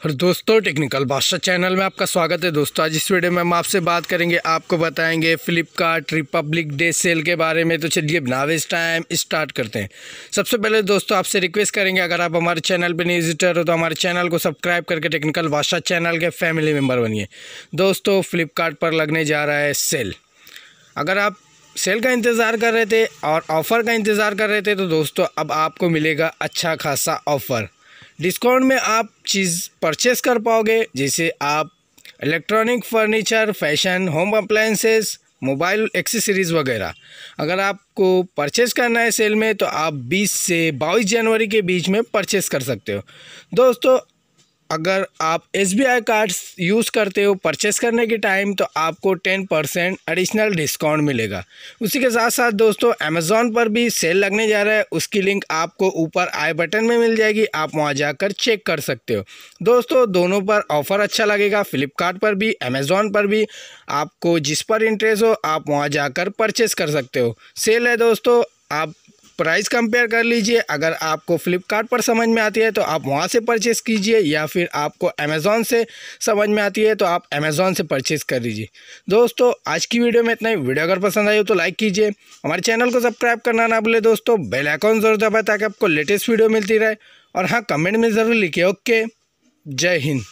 और दोस्तों टेक्निकल बादशाह चैनल में आपका स्वागत है दोस्तों। आज इस वीडियो में हम आपसे बात करेंगे, आपको बताएँगे फ्लिपकार्ट रिपब्लिक डे सेल के बारे में। तो चलिए नावेज टाइम स्टार्ट करते हैं। सबसे पहले दोस्तों, आपसे रिक्वेस्ट करेंगे, अगर आप हमारे चैनल पर नहीं विजिटर हो तो हमारे चैनल को सब्सक्राइब करके टेक्निकल बादशाह चैनल के फैमिली मेंबर बनिए। दोस्तों फ्लिपकार्ट पर लगने जा रहा है सेल अगर आप सेल का इंतज़ार कर रहे थे और ऑफ़र का इंतज़ार कर रहे थे तो दोस्तों, अब आपको मिलेगा अच्छा खासा ऑफ़र डिस्काउंट में आप चीज़ परचेस कर पाओगे। जैसे आप electronic furniture, fashion, home appliances mobile accessories वगैरह। अगर आपको परचेस करना है सेल में तो आप 20 से 22 जनवरी के बीच में परचेस कर सकते हो। दोस्तों अगर आप S B I card use करते हो परचेस करने के टाइम तो आपको टेन परसेंट एडिशनल डिस्काउंट मिलेगा। उसी के साथ साथ दोस्तों अमेज़ोन पर भी सेल लगने जा रहा है। उसकी लिंक आपको ऊपर आई बटन में मिल जाएगी। आप वहाँ जाकर चेक कर सकते हो। दोस्तों, दोनों पर ऑफ़र अच्छा लगेगा। फ्लिपकार्ट पर भी अमेज़ोन पर भी। आपको जिस पर इंटरेस्ट हो, आप वहाँ जाकर परचेस कर सकते हो। सेल है दोस्तों। आप प्राइस कंपेयर कर लीजिए। अगर आपको फ्लिपकार्ट पर समझ में आती है तो आप वहाँ से परचेज़ कीजिए, या फिर आपको अमेज़ोन से समझ में आती है तो आप अमेज़ोन से परचेज़ कर लीजिए दोस्तों, आज की वीडियो में इतना ही। वीडियो अगर पसंद आई हो तो लाइक कीजिए। हमारे चैनल को सब्सक्राइब करना ना भूले दोस्तों। बेल आइकॉन ज़रूर दबाए ताकि आपको लेटेस्ट वीडियो मिलती रहे। और हाँ कमेंट में ज़रूर लिखिए। ओके, जय हिंद।